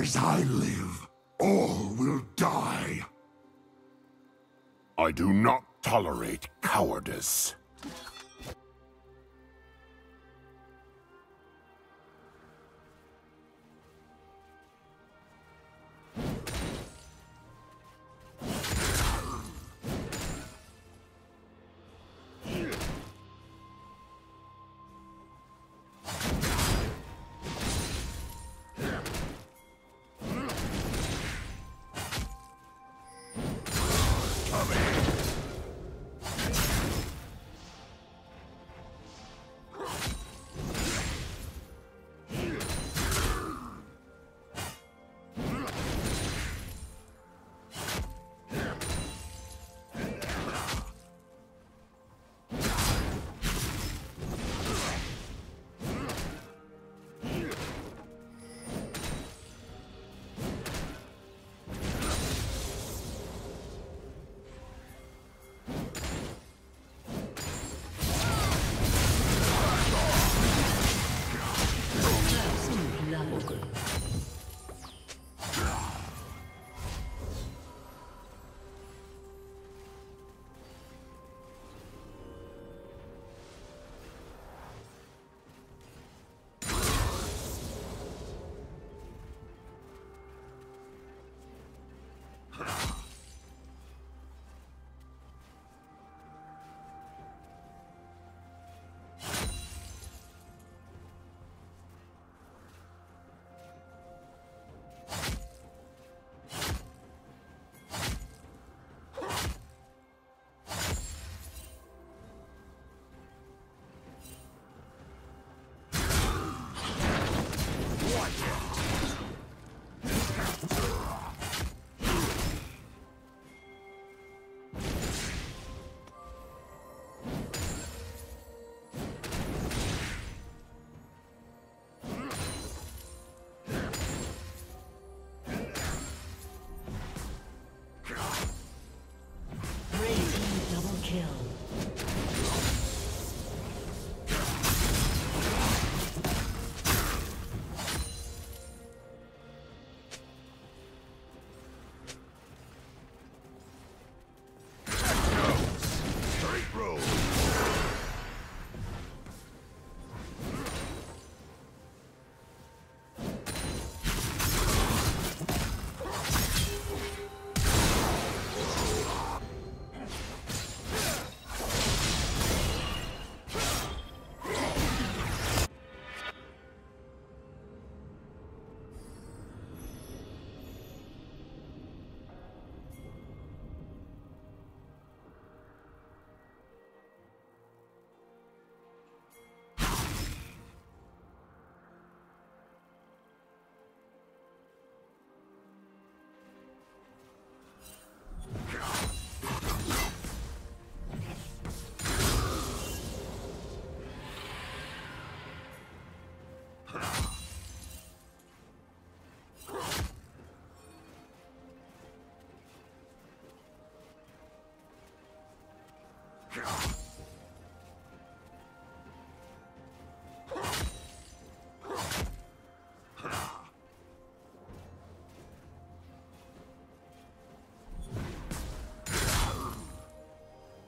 As I live, all will die. I do not tolerate cowardice.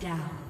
Down.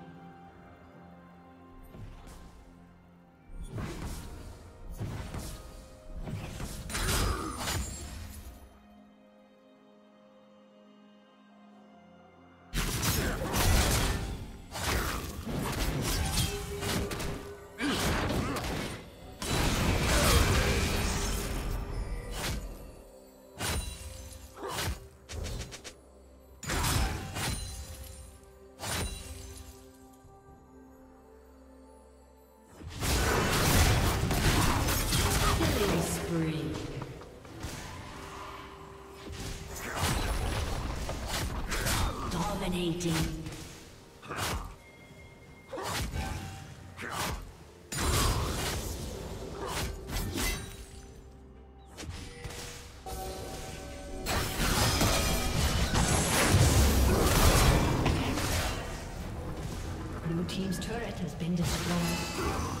Has been destroyed.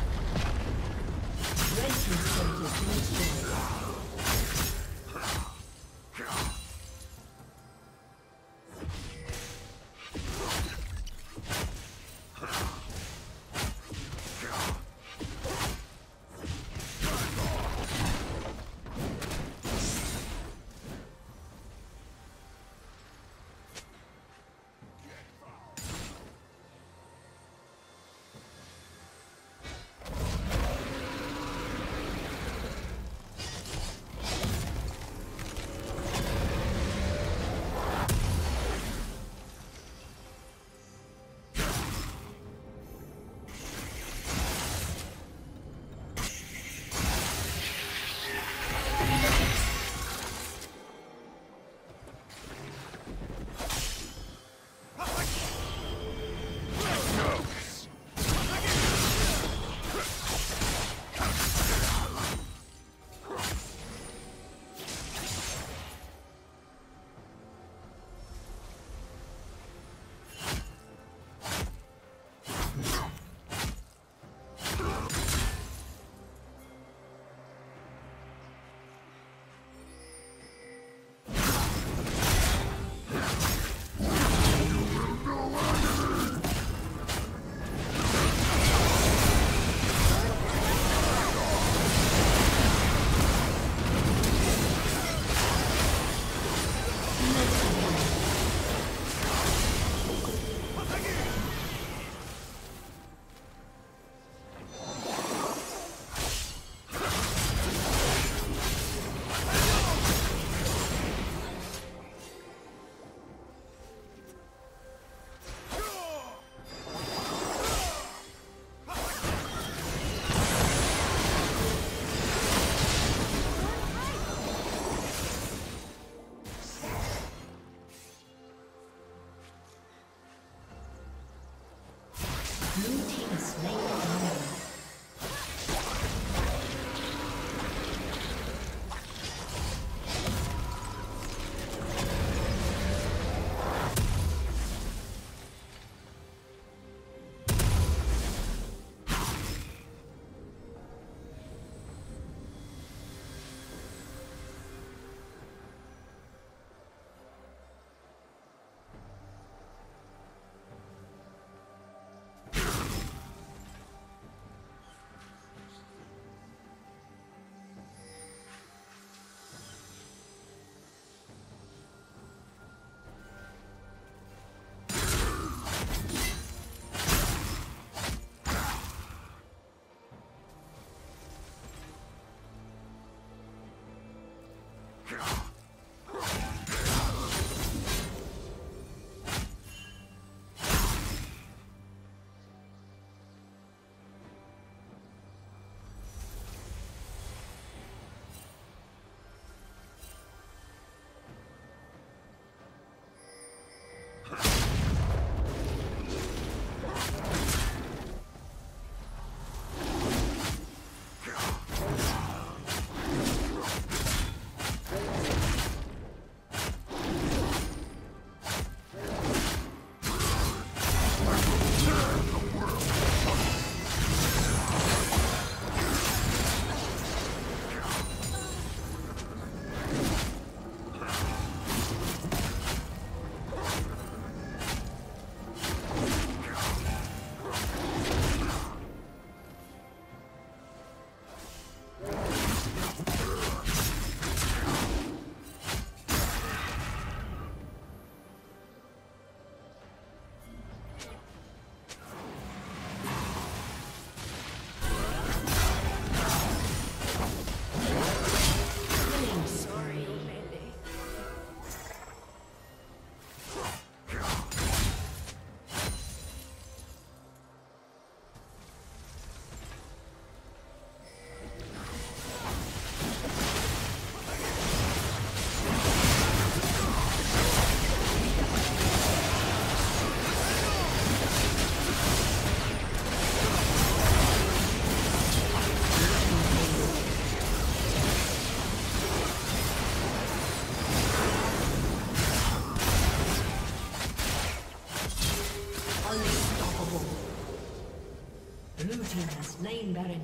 Slain Baron.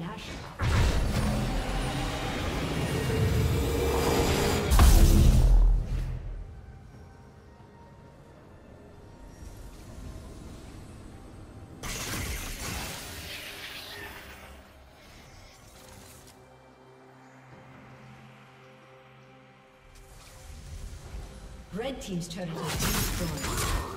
Red Team's turret has been destroyed.